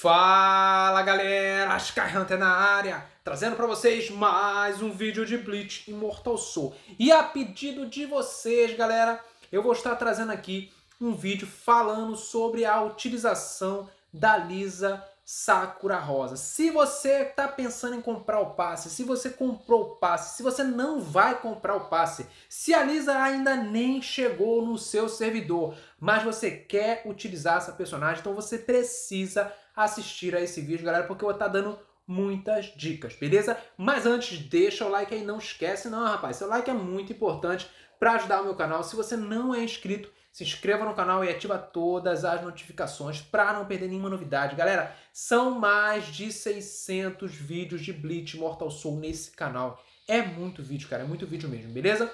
Fala galera, Sky Hunter na área, trazendo para vocês mais um vídeo de Bleach Immortal Soul. E a pedido de vocês, galera, eu vou estar trazendo aqui um vídeo falando sobre a utilização da Lisa Sakura Rosa. Se você está pensando em comprar o passe, se você comprou o passe, se você não vai comprar o passe, se a Lisa ainda nem chegou no seu servidor, mas você quer utilizar essa personagem, então você precisa assistir a esse vídeo, galera, porque eu vou estar dando muitas dicas, beleza? Mas antes, deixa o like aí, não esquece não, rapaz. Seu like é muito importante para ajudar o meu canal. Se você não é inscrito, se inscreva no canal e ativa todas as notificações para não perder nenhuma novidade. Galera, são mais de 600 vídeos de Bleach Mortal Soul nesse canal. É muito vídeo, cara, é muito vídeo mesmo, beleza?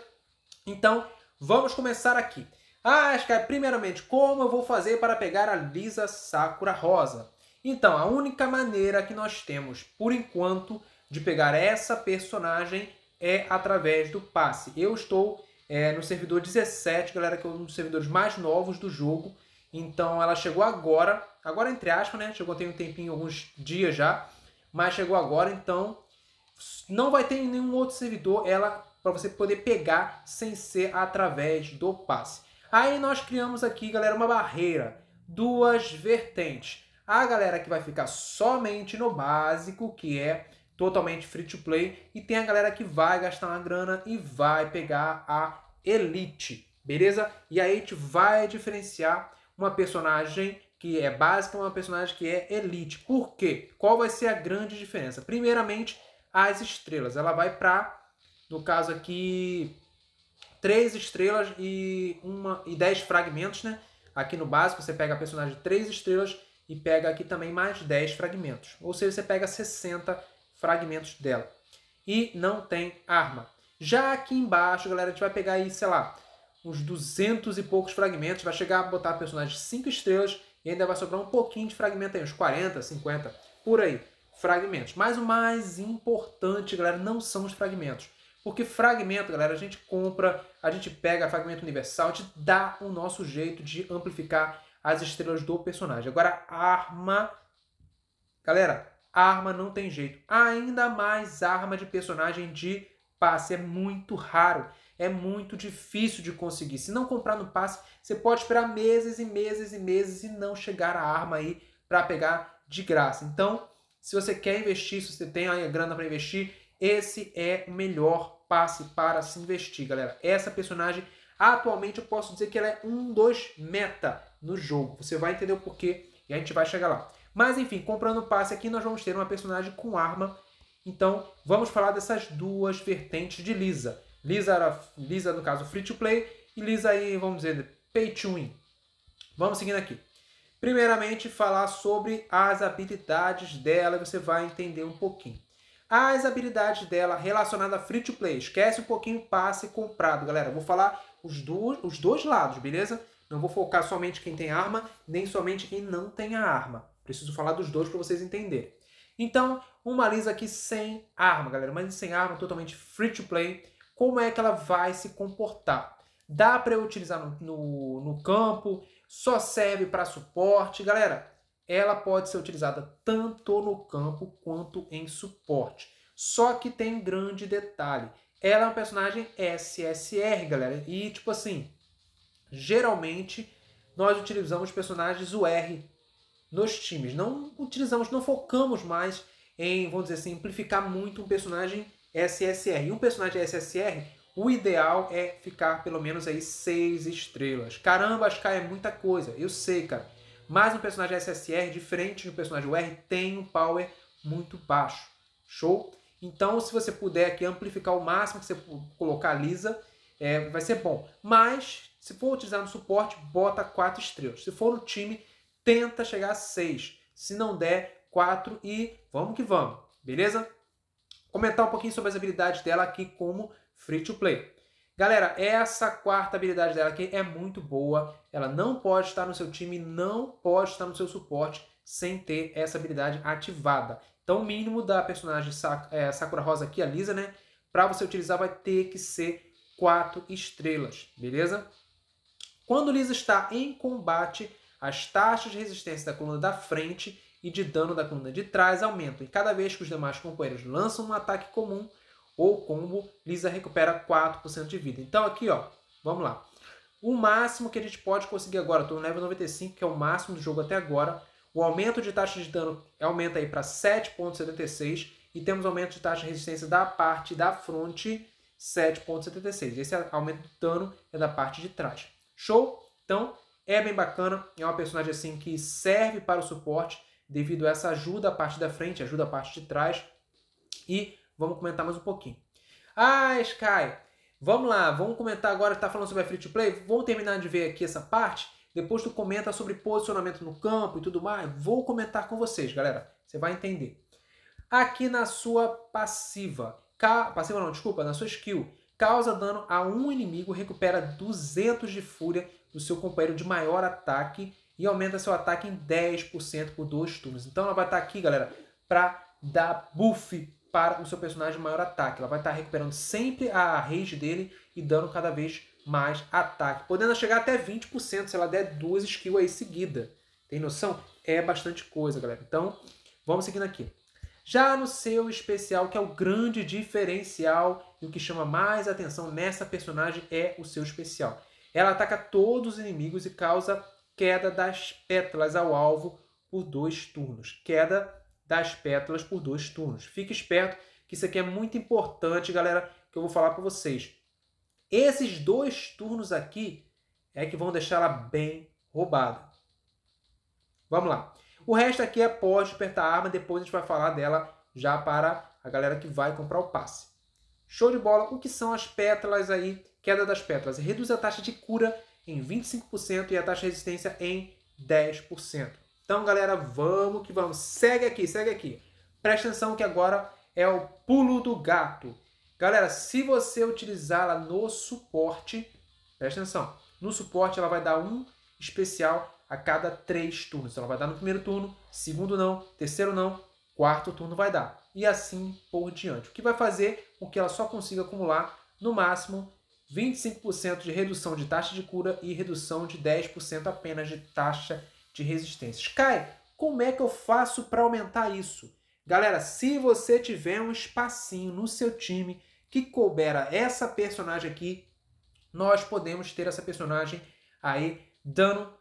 Então, vamos começar aqui. Ah, é primeiramente, como eu vou fazer para pegar a Lisa Sakura Rosa? Então, a única maneira que nós temos, por enquanto, de pegar essa personagem é através do passe. Eu estou é, no servidor 17, galera, que é um dos servidores mais novos do jogo. Então, ela chegou agora, agora entre aspas, né? Chegou tem um tempinho, alguns dias já, mas chegou agora, então não vai ter em nenhum outro servidor ela para você poder pegar sem ser através do passe. Aí nós criamos aqui, galera, uma barreira, duas vertentes. A galera que vai ficar somente no básico, que é totalmente free to play, e tem a galera que vai gastar uma grana e vai pegar a Elite, beleza? E aí a gente vai diferenciar uma personagem que é básica e uma personagem que é Elite. Por quê? Qual vai ser a grande diferença? Primeiramente, as estrelas. Ela vai para, no caso aqui, três estrelas e uma e 10 fragmentos, né? Aqui no básico você pega a personagem de 3 estrelas e pega aqui também mais 10 fragmentos. Ou seja, você pega 60 fragmentos dela. E não tem arma. Já aqui embaixo, galera, a gente vai pegar aí, sei lá, uns 200 e poucos fragmentos. Vai chegar a botar personagem 5 estrelas e ainda vai sobrar um pouquinho de fragmento aí, uns 40, 50, por aí, fragmentos. Mas o mais importante, galera, não são os fragmentos. Porque fragmento, galera, a gente compra, a gente pega fragmento universal, a gente dá o nosso jeito de amplificar as estrelas do personagem. Agora, arma. Galera, arma não tem jeito. Ainda mais arma de personagem de passe. É muito raro. É muito difícil de conseguir. Se não comprar no passe, você pode esperar meses e meses e meses e não chegar a arma aí para pegar de graça. Então, se você quer investir, se você tem a grana para investir, esse é o melhor passe para se investir, galera. Essa personagem, atualmente, eu posso dizer que ela é um dos meta no jogo. Você vai entender o porquê e a gente vai chegar lá. Mas enfim, comprando passe aqui, nós vamos ter uma personagem com arma. Então, vamos falar dessas duas vertentes de Lisa. Lisa, era, Lisa no caso, free to play. E Lisa aí, vamos dizer, pay to win. Vamos seguindo aqui. Primeiramente, falar sobre as habilidades dela. Você vai entender um pouquinho. As habilidades dela relacionadas a free to play. Esquece um pouquinho passe comprado, galera. vou falar os, do, os dois lados, beleza? Não vou focar somente quem tem arma, nem somente quem não tem a arma. Preciso falar dos dois para vocês entenderem. Então, uma Lisa aqui sem arma, galera. Mas sem arma, totalmente free to play. Como é que ela vai se comportar? Dá para utilizar no, no, no campo, só serve para suporte. Galera, ela pode ser utilizada tanto no campo quanto em suporte. Só que tem um grande detalhe. Ela é uma personagem SSR, galera. E, tipo assim, geralmente nós utilizamos personagens UR nos times. Não utilizamos, não focamos mais em, vamos dizer assim, simplificar muito um personagem SSR. E um personagem SSR, o ideal é ficar pelo menos aí seis estrelas. Caramba, acho que é muita coisa. Eu sei, cara. Mas um personagem SSR, diferente de um personagem UR, tem um power muito baixo. Show? Então, se você puder aqui amplificar o máximo que você colocar lisa, é, vai ser bom. Mas se for utilizar no suporte, bota 4 estrelas. Se for no time, tenta chegar a 6. Se não der, 4 e vamos que vamos. Beleza? Comentar um pouquinho sobre as habilidades dela aqui como free to play. Galera, essa quarta habilidade dela aqui é muito boa. Ela não pode estar no seu time, não pode estar no seu suporte sem ter essa habilidade ativada. Então, o mínimo da personagem é, Sakura Rosa aqui, a Lisa, né? Para você utilizar vai ter que ser 4 estrelas, beleza? Quando Lisa está em combate, as taxas de resistência da coluna da frente e de dano da coluna de trás aumentam. E cada vez que os demais companheiros lançam um ataque comum ou combo, Lisa recupera 4% de vida. Então aqui, ó, vamos lá. O máximo que a gente pode conseguir agora, estou no level 95, que é o máximo do jogo até agora. O aumento de taxa de dano aumenta aí para 7.76 e temos aumento de taxa de resistência da parte da fronte 7.76. Esse aumento de dano é da parte de trás. Show? Então, é bem bacana, é uma personagem assim que serve para o suporte devido a essa ajuda a parte da frente, ajuda a parte de trás. E vamos comentar mais um pouquinho. Ah, Sky, Vamos lá, vamos comentar agora, está falando sobre a free to play. Vamos terminar de ver aqui essa parte. Depois tu comenta sobre posicionamento no campo e tudo mais. Vou comentar com vocês, galera. Você vai entender. Aqui na sua passiva, ca... passiva não, desculpa, na sua skill, causa dano a um inimigo, recupera 200 de fúria do seu companheiro de maior ataque e aumenta seu ataque em 10% por dois turnos. Então ela vai estar aqui, galera, para dar buff para o seu personagem maior ataque. Ela vai estar recuperando sempre a rage dele e dando cada vez mais ataque, podendo chegar até 20% se ela der duas skills aí seguida. Tem noção? É bastante coisa, galera. Então, vamos seguindo aqui. Já no seu especial, que é o grande diferencial e o que chama mais atenção nessa personagem é o seu especial. Ela ataca todos os inimigos e causa queda das pétalas ao alvo por dois turnos. Queda das pétalas por dois turnos. Fique esperto que isso aqui é muito importante, galera, que eu vou falar para vocês. Esses dois turnos aqui é que vão deixar ela bem roubada. Vamos lá. O resto aqui é pós despertar a arma, depois a gente vai falar dela já para a galera que vai comprar o passe. Show de bola. O que são as pétalas aí? Queda das pétalas. Reduz a taxa de cura em 25% e a taxa de resistência em 10%. Então, galera, vamos que vamos. Segue aqui, segue aqui. Presta atenção que agora é o pulo do gato. Galera, se você utilizá-la no suporte, presta atenção. No suporte ela vai dar um especial a cada três turnos. Então, ela vai dar no primeiro turno, segundo não, terceiro não, quarto turno vai dar. E assim por diante. O que vai fazer com que ela só consiga acumular, no máximo, 25% de redução de taxa de cura e redução de 10% apenas de taxa de resistências. Kai, como é que eu faço para aumentar isso? Galera, se você tiver um espacinho no seu time que coubera essa personagem aqui, nós podemos ter essa personagem aí dando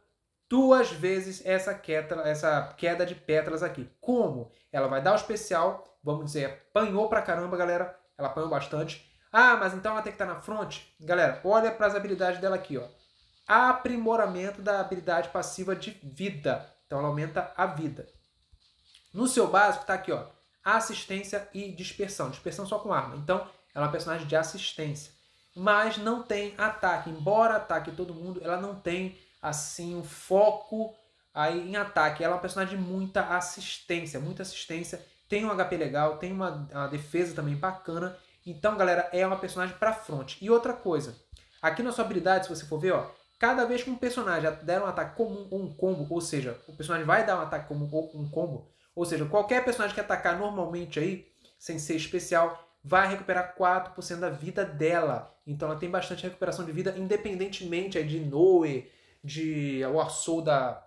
duas vezes essa queda, essa queda de pétalas aqui. Como? Ela vai dar o especial, vamos dizer, apanhou pra caramba, galera. Ela apanhou bastante. Ah, mas então ela tem que estar tá na frente? Galera, olha para as habilidades dela aqui, ó aprimoramento da habilidade passiva de vida. Então ela aumenta a vida. No seu básico está aqui, ó, assistência e dispersão. Dispersão só com arma. Então ela é uma personagem de assistência. Mas não tem ataque. Embora ataque todo mundo, ela não tem assim um foco aí em ataque. Ela é uma personagem de muita assistência, muita assistência. Tem um HP legal, tem uma, uma defesa também bacana. Então, galera, é uma personagem para frente. E outra coisa, aqui na sua habilidade, se você for ver, ó, Cada vez que um personagem der um ataque comum ou um combo, ou seja, o personagem vai dar um ataque comum ou um combo, ou seja, qualquer personagem que atacar normalmente aí, sem ser especial, vai recuperar 4% da vida dela. Então ela tem bastante recuperação de vida, independentemente aí de Noe, de Warsoul da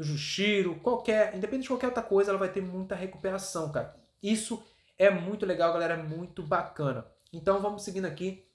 do Jushiro, qualquer, independente de qualquer outra coisa, ela vai ter muita recuperação, cara. Isso é muito legal, galera, é muito bacana. Então vamos seguindo aqui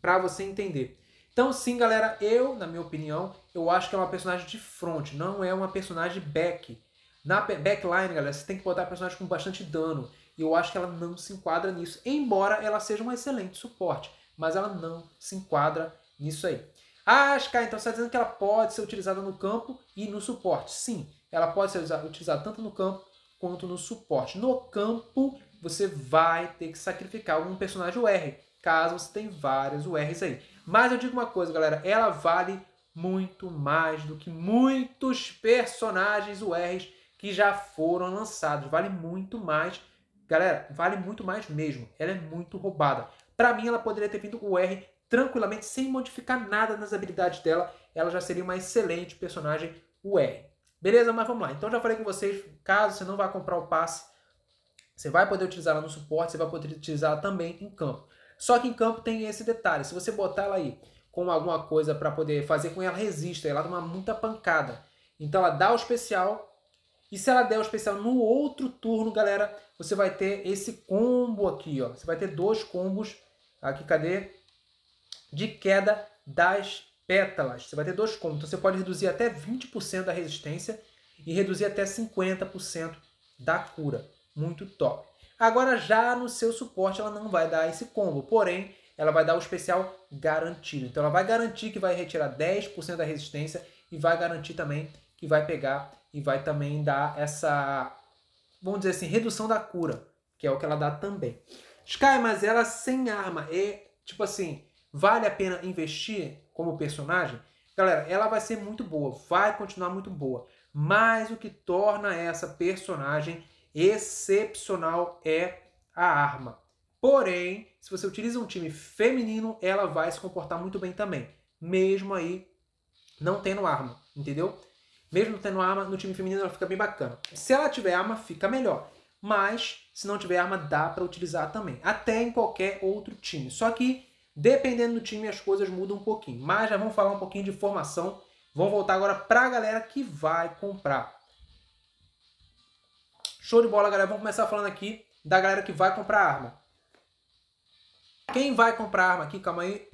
para você entender. Então, sim, galera, eu, na minha opinião, eu acho que é uma personagem de front, não é uma personagem back. Na backline, galera, você tem que botar personagem com bastante dano. E eu acho que ela não se enquadra nisso, embora ela seja um excelente suporte. Mas ela não se enquadra nisso aí. Ah, Sky, então você está dizendo que ela pode ser utilizada no campo e no suporte. Sim, ela pode ser utilizada tanto no campo quanto no suporte. No campo, você vai ter que sacrificar um personagem UR, caso você tenha vários URs aí. Mas eu digo uma coisa, galera, ela vale muito mais do que muitos personagens URs que já foram lançados. Vale muito mais. Galera, vale muito mais mesmo. Ela é muito roubada. Para mim, ela poderia ter vindo UR tranquilamente, sem modificar nada nas habilidades dela. Ela já seria uma excelente personagem UR. Beleza? Mas vamos lá. Então já falei com vocês, caso você não vá comprar o passe, você vai poder utilizá-la no suporte, você vai poder utilizá-la também em campo. Só que em campo tem esse detalhe. Se você botar ela aí com alguma coisa para poder fazer com ela resista, ela toma muita pancada. Então ela dá o especial E se ela der o especial no outro turno, galera, você vai ter esse combo aqui, ó. Você vai ter dois combos, aqui, cadê? De queda das pétalas. Você vai ter dois combos. Então você pode reduzir até 20% da resistência e reduzir até 50% da cura. Muito top. Agora já no seu suporte ela não vai dar esse combo, porém ela vai dar o especial garantido. Então ela vai garantir que vai retirar 10% da resistência e vai garantir também que vai pegar e vai também dar essa, vamos dizer assim, redução da cura, que é o que ela dá também. Sky, mas ela sem arma é, tipo assim, vale a pena investir como personagem? Galera, ela vai ser muito boa, vai continuar muito boa, mas o que torna essa personagem excepcional é a arma. Porém, se você utiliza um time feminino, ela vai se comportar muito bem também, mesmo aí não tendo arma, entendeu? Mesmo tendo arma, no time feminino ela fica bem bacana. Se ela tiver arma, fica melhor. Mas, se não tiver arma, dá para utilizar também. Até em qualquer outro time. Só que, dependendo do time, as coisas mudam um pouquinho. Mas já vamos falar um pouquinho de formação. Vamos voltar agora para a galera que vai comprar. Show de bola, galera. Vamos começar falando aqui da galera que vai comprar arma. Quem vai comprar arma aqui? Calma aí.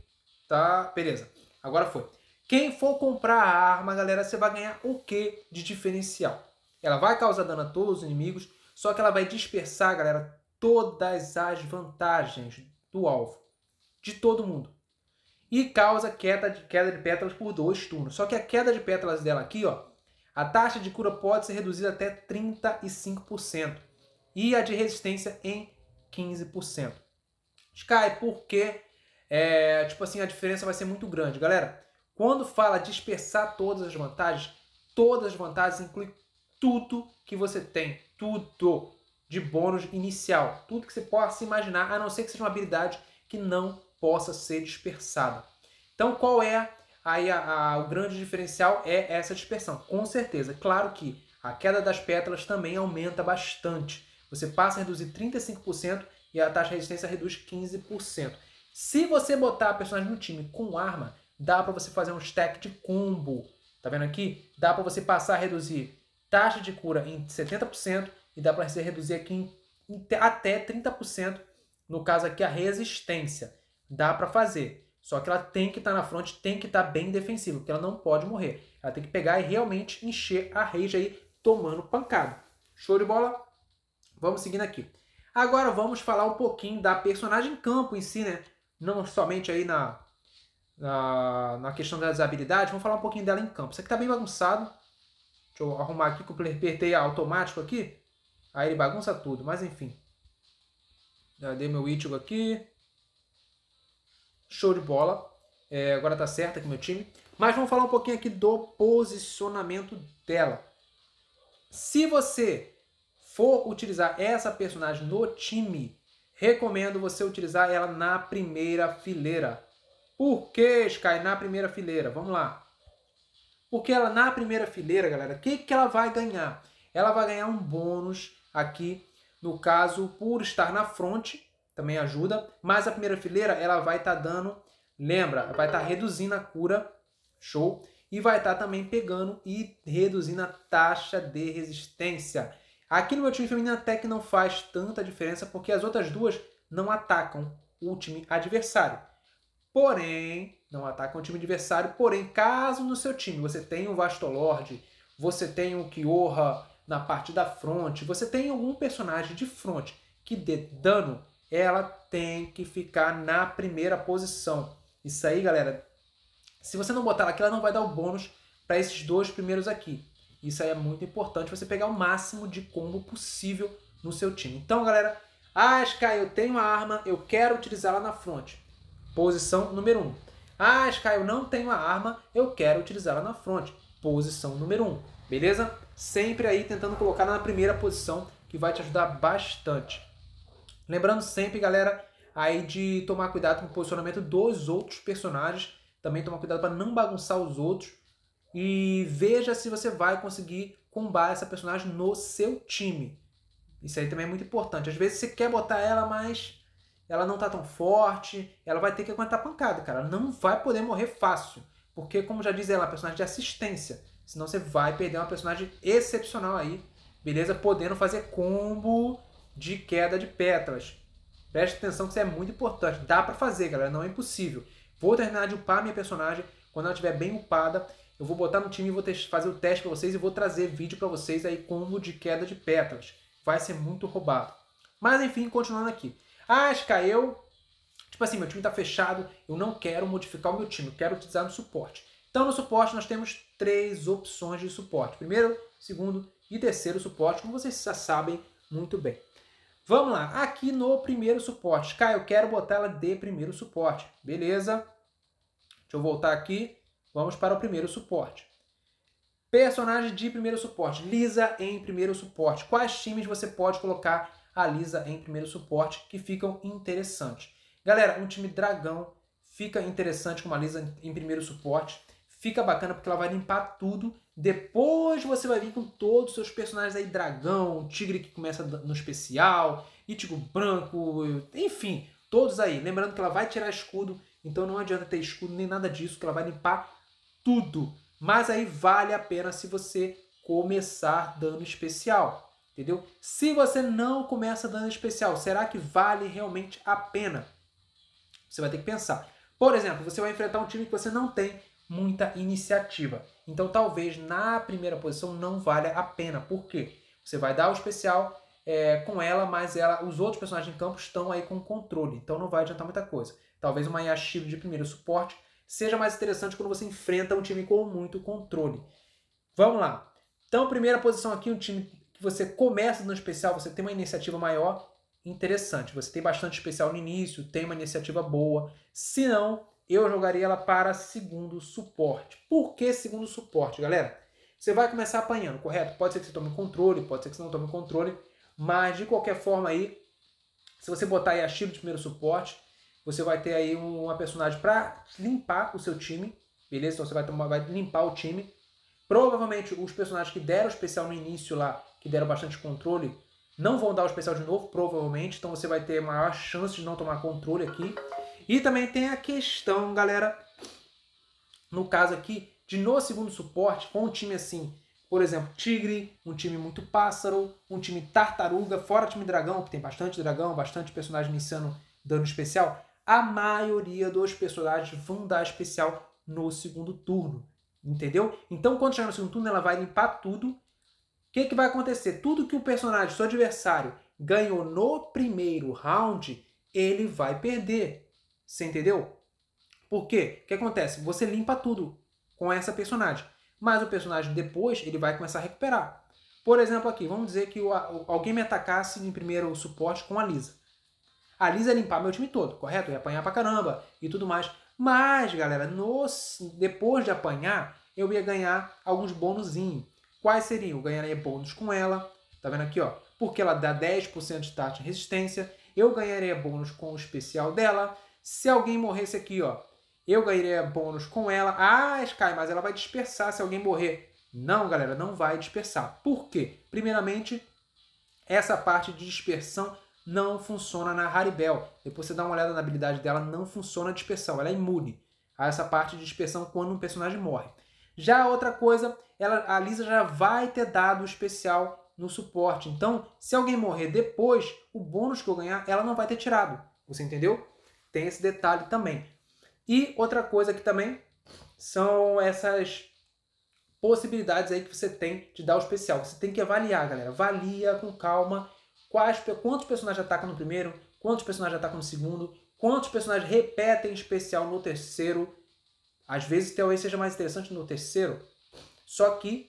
Tá, beleza. Agora foi. Quem for comprar a arma, galera, você vai ganhar o que de diferencial? Ela vai causar dano a todos os inimigos, só que ela vai dispersar, galera, todas as vantagens do alvo. De todo mundo. E causa queda de, queda de pétalas por dois turnos. Só que a queda de pétalas dela aqui, ó, a taxa de cura pode ser reduzida até 35%. E a de resistência em 15%. Sky, por que, é, tipo assim, a diferença vai ser muito grande? Galera, quando fala dispersar todas as vantagens, todas as vantagens inclui tudo que você tem, tudo de bônus inicial, tudo que você possa imaginar, a não ser que seja uma habilidade que não possa ser dispersada. Então, qual é aí a, a, o grande diferencial? É essa dispersão, com certeza. Claro que a queda das pétalas também aumenta bastante. Você passa a reduzir 35% e a taxa de resistência reduz 15%. Se você botar a personagem no time com arma, dá para você fazer um stack de combo. Tá vendo aqui? Dá para você passar a reduzir taxa de cura em 70% e dá para você reduzir aqui em, em, até 30%, no caso aqui a resistência. Dá para fazer. Só que ela tem que estar tá na frente, tem que estar tá bem defensiva, porque ela não pode morrer. Ela tem que pegar e realmente encher a rage aí tomando pancada. Show de bola? Vamos seguindo aqui. Agora vamos falar um pouquinho da personagem campo em si, né? Não somente aí na na, na questão das habilidades, vamos falar um pouquinho dela em campo. Isso aqui tá bem bagunçado. Deixa eu arrumar aqui que eu apertei automático aqui. Aí ele bagunça tudo, mas enfim. Já dei meu Ichigo aqui. Show de bola. É, agora tá certo aqui meu time. Mas vamos falar um pouquinho aqui do posicionamento dela. Se você for utilizar essa personagem no time, recomendo você utilizar ela na primeira fileira. Por que Sky na primeira fileira? Vamos lá. Porque ela na primeira fileira, galera, o que, que ela vai ganhar? Ela vai ganhar um bônus aqui, no caso, por estar na frente, também ajuda. Mas a primeira fileira, ela vai estar tá dando, lembra, vai estar tá reduzindo a cura, show? E vai estar tá também pegando e reduzindo a taxa de resistência. Aqui no meu time feminino até que não faz tanta diferença, porque as outras duas não atacam o time adversário. Porém, não ataca o time adversário. Porém, caso no seu time você tenha um Vastolord, você tenha um Kiorra na parte da frente, você tem algum personagem de frente que dê dano, ela tem que ficar na primeira posição. Isso aí, galera, se você não botar ela aqui, ela não vai dar o bônus para esses dois primeiros aqui. Isso aí é muito importante, você pegar o máximo de combo possível no seu time. Então, galera, ah, eu tenho a arma, eu quero utilizá-la na frente. Posição número 1. Um. Ah, Sky, eu não tenho a arma, eu quero utilizá-la na frente. Posição número 1. Um. Beleza? Sempre aí tentando colocar na primeira posição, que vai te ajudar bastante. Lembrando sempre, galera, aí de tomar cuidado com o posicionamento dos outros personagens. Também tomar cuidado para não bagunçar os outros. E veja se você vai conseguir combar essa personagem no seu time. Isso aí também é muito importante. Às vezes você quer botar ela, mas ela não tá tão forte, ela vai ter que aguentar pancada, cara. Ela não vai poder morrer fácil. Porque, como já diz ela, é personagem de assistência. Senão você vai perder uma personagem excepcional aí beleza? Podendo fazer combo de queda de pétalas. Preste atenção que isso é muito importante. Dá para fazer, galera, não é impossível. Vou terminar de upar minha personagem. Quando ela estiver bem upada, eu vou botar no time e vou fazer o teste para vocês e vou trazer vídeo para vocês aí combo de queda de pétalas. Vai ser muito roubado. Mas enfim, continuando aqui. Ah, Sky, eu... Tipo assim, meu time está fechado, eu não quero modificar o meu time, eu quero utilizar no suporte. Então no suporte nós temos três opções de suporte. Primeiro, segundo e terceiro suporte, como vocês já sabem muito bem. Vamos lá, aqui no primeiro suporte. Cara, eu quero botar ela de primeiro suporte. Beleza. Deixa eu voltar aqui. Vamos para o primeiro suporte. Personagem de primeiro suporte. Lisa em primeiro suporte. Quais times você pode colocar a Lisa em primeiro suporte que ficam interessantes? Galera, um time dragão fica interessante com uma Lisa em primeiro suporte. Fica bacana porque ela vai limpar tudo. Depois você vai vir com todos os seus personagens aí, dragão, tigre que começa no especial, Ítigo branco, enfim, todos aí. Lembrando que ela vai tirar escudo, então não adianta ter escudo nem nada disso, que ela vai limpar tudo. Mas aí vale a pena se você começar dano especial, entendeu? Se você não começa dano especial, será que vale realmente a pena? Você vai ter que pensar. Por exemplo, você vai enfrentar um time que você não tem muita iniciativa. Então talvez na primeira posição não valha a pena. Por quê? Você vai dar o especial é, com ela, mas ela, os outros personagens em campo estão aí com controle. Então não vai adiantar muita coisa. Talvez uma Yashiro de primeiro suporte seja mais interessante quando você enfrenta um time com muito controle. Vamos lá. Então, primeira posição aqui, um time você começa no especial, você tem uma iniciativa maior, interessante. Você tem bastante especial no início, tem uma iniciativa boa. Se não, eu jogaria ela para segundo suporte. Por que segundo suporte, galera? Você vai começar apanhando, correto? Pode ser que você tome controle, pode ser que você não tome controle, mas de qualquer forma aí, se você botar aí a Shiro de primeiro suporte, você vai ter aí uma personagem para limpar o seu time, beleza? Então você vai, tomar, vai limpar o time. Provavelmente os personagens que deram especial no início lá, que deram bastante controle, não vão dar o especial de novo, provavelmente. Então você vai ter maior chance de não tomar controle aqui. E também tem a questão, galera, no caso aqui, de no segundo suporte, com um time assim, por exemplo, Tigre, um time muito pássaro, um time tartaruga, fora time dragão, que tem bastante dragão, bastante personagem iniciando dano especial, a maioria dos personagens vão dar especial no segundo turno. Entendeu? Então, quando chegar no segundo turno, ela vai limpar tudo. O que, que vai acontecer? Tudo que o personagem, seu adversário, ganhou no primeiro round, ele vai perder. Você entendeu? Por quê? O que acontece? Você limpa tudo com essa personagem. Mas o personagem depois ele vai começar a recuperar. Por exemplo, aqui, vamos dizer que o, alguém me atacasse em primeiro suporte com a Lisa. A Lisa ia limpar meu time todo, correto? Eu ia apanhar pra caramba e tudo mais. Mas, galera, nos, depois de apanhar, eu ia ganhar alguns bônusinhos. Quais seriam? Eu ganharia bônus com ela, tá vendo aqui, ó? Porque ela dá 10% de taxa de resistência. Eu ganharia bônus com o especial dela. Se alguém morresse aqui, ó, eu ganharia bônus com ela. Ah, Sky, mas ela vai dispersar se alguém morrer. Não, galera, não vai dispersar. Por quê? Primeiramente, essa parte de dispersão não funciona na Haribel. Depois você dá uma olhada na habilidade dela, não funciona a dispersão, ela é imune a essa parte de dispersão quando um personagem morre. Já outra coisa, ela, a Lisa já vai ter dado especial no suporte. Então, se alguém morrer depois, o bônus que eu ganhar, ela não vai ter tirado. Você entendeu? Tem esse detalhe também. E outra coisa que também são essas possibilidades aí que você tem de dar o especial. Você tem que avaliar, galera. Avalia com calma quais, quantos personagens atacam no primeiro, quantos personagens atacam no segundo, quantos personagens repetem especial no terceiro. Às vezes talvez seja mais interessante no terceiro. Só que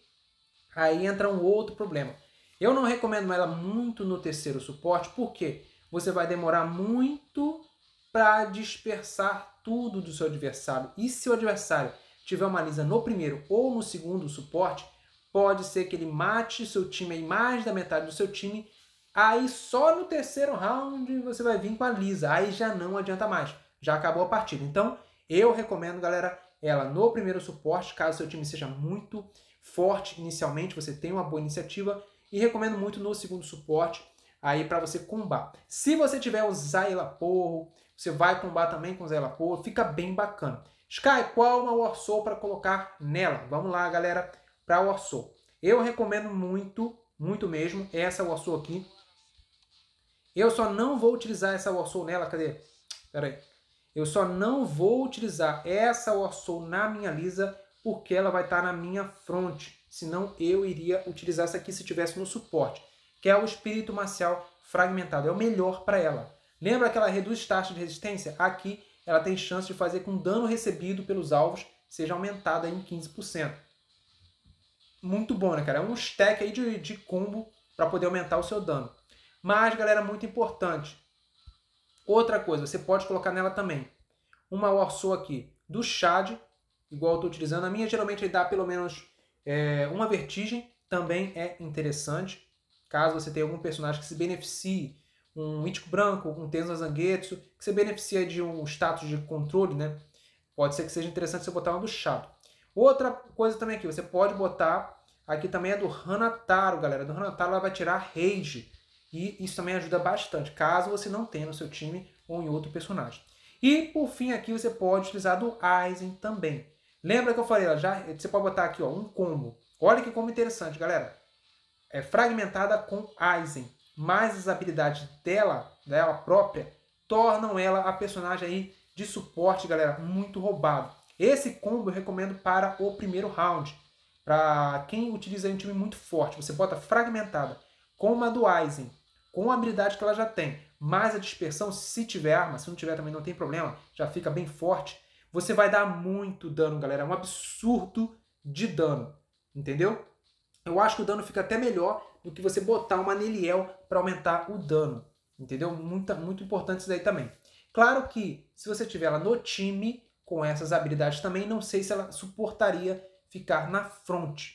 aí entra um outro problema. Eu não recomendo ela muito no terceiro suporte, porque você vai demorar muito para dispersar tudo do seu adversário. E se o adversário tiver uma lisa no primeiro ou no segundo suporte, pode ser que ele mate seu time em mais da metade do seu time. Aí só no terceiro round você vai vir com a lisa. Aí já não adianta mais. Já acabou a partida. Então eu recomendo, galera, ela no primeiro suporte, caso seu time seja muito forte inicialmente, você tem uma boa iniciativa. E recomendo muito no segundo suporte, aí para você combar. Se você tiver o Zaila Porro, você vai combar também com o Porro, fica bem bacana. Sky, qual uma Warsaw para colocar nela? Vamos lá, galera, para Warsaw. Eu recomendo muito, muito mesmo. Essa Warsaw aqui. Eu só não vou utilizar essa Warsaw nela, cadê? Pera aí. Eu só não vou utilizar essa Warsaw na minha lisa porque ela vai estar tá na minha fronte. Senão eu iria utilizar essa aqui se tivesse no suporte, que é o espírito marcial fragmentado. É o melhor para ela. Lembra que ela reduz taxa de resistência? Aqui ela tem chance de fazer com o dano recebido pelos alvos seja aumentada em 15%. Muito bom, né, cara? É um stack aí de, de combo para poder aumentar o seu dano. Mas, galera, muito importante. Outra coisa, você pode colocar nela também uma Warsaw aqui do Chad, igual eu estou utilizando. A minha geralmente dá pelo menos é, uma vertigem, também é interessante. Caso você tenha algum personagem que se beneficie, um mítico branco, um Tenzo Zangetsu, que se beneficia de um status de controle, né? Pode ser que seja interessante você botar um do chato. Outra coisa também aqui, você pode botar, aqui também é do Hanataro, galera. Do Hanataro ela vai tirar Rage. E isso também ajuda bastante, caso você não tenha no seu time ou em outro personagem. E por fim aqui você pode utilizar do Aizen também. Lembra que eu falei, ó, já, você pode botar aqui ó, um combo. Olha que como interessante, galera. É fragmentada com Aizen. Mas as habilidades dela, dela própria, tornam ela a personagem aí de suporte, galera, muito roubado. Esse combo eu recomendo para o primeiro round. Para quem utiliza um time muito forte, você bota fragmentada com uma do Aizen, com a habilidade que ela já tem, mais a dispersão, se tiver arma, se não tiver também não tem problema, já fica bem forte. Você vai dar muito dano, galera. É um absurdo de dano. Entendeu? Eu acho que o dano fica até melhor do que você botar uma Neliel para aumentar o dano. Entendeu? Muito, muito importante isso daí também. Claro que se você tiver ela no time com essas habilidades também, não sei se ela suportaria ficar na front.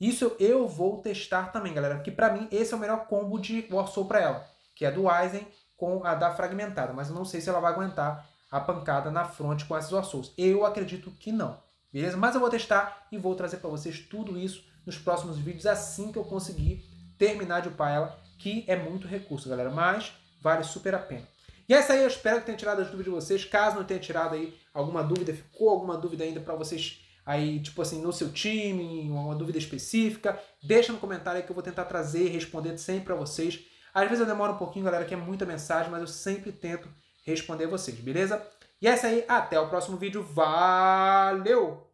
Isso eu vou testar também, galera, porque para mim esse é o melhor combo de Warsaw para ela, que é do Aizen com a da fragmentada, mas eu não sei se ela vai aguentar a pancada na front com essas Warsaws. Eu acredito que não, beleza? Mas eu vou testar e vou trazer para vocês tudo isso nos próximos vídeos assim que eu conseguir terminar de upar ela, que é muito recurso, galera, mas vale super a pena. E essa aí eu espero que tenha tirado as dúvidas de vocês. Caso não tenha tirado aí alguma dúvida, ficou alguma dúvida ainda para vocês aí, tipo assim, no seu time, uma dúvida específica, deixa no comentário aí que eu vou tentar trazer e responder sempre para vocês. Às vezes eu demoro um pouquinho, galera, que é muita mensagem, mas eu sempre tento responder vocês, beleza? E essa aí, até o próximo vídeo. Valeu!